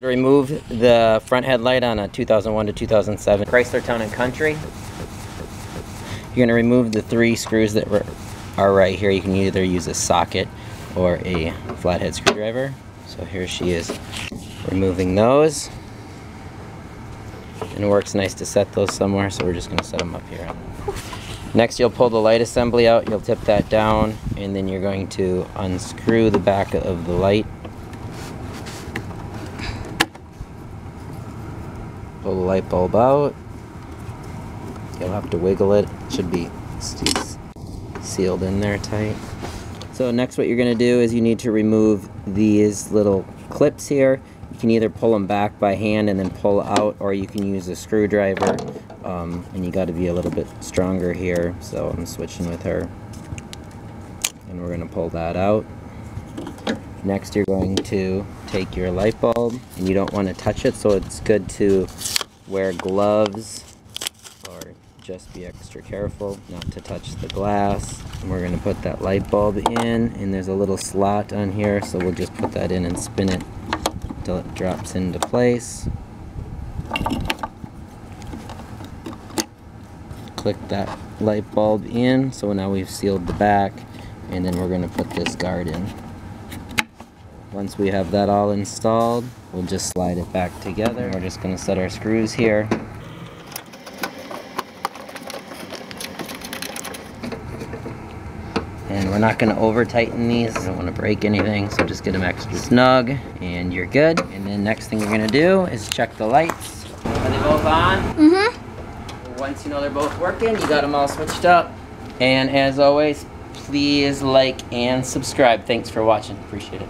Remove the front headlight on a 2001 to 2007 Chrysler Town and Country. You're going to remove the three screws that are right here. You can either use a socket or a flathead screwdriver. So here she is removing those. And it works nice to set those somewhere, so we're just going to set them up here. Next you'll pull the light assembly out, you'll tip that down, and then you're going to unscrew the back of the light pull the light bulb out. You'll have to wiggle it. It should be sealed in there tight. So next what you're going to do is you need to remove these little clips here. You can either pull them back by hand and then pull out or you can use a screwdriver um, and you got to be a little bit stronger here so I'm switching with her and we're going to pull that out. Next you're going to take your light bulb and you don't want to touch it so it's good to wear gloves or just be extra careful not to touch the glass. And we're going to put that light bulb in and there's a little slot on here so we'll just put that in and spin it until it drops into place. Click that light bulb in so now we've sealed the back and then we're going to put this guard in. Once we have that all installed, we'll just slide it back together. We're just going to set our screws here. And we're not going to over tighten these. I don't want to break anything, so just get them extra snug and you're good. And then next thing you're going to do is check the lights. Are they both on? Mm-hmm. Once you know they're both working, you got them all switched up. And as always, please like and subscribe. Thanks for watching. Appreciate it.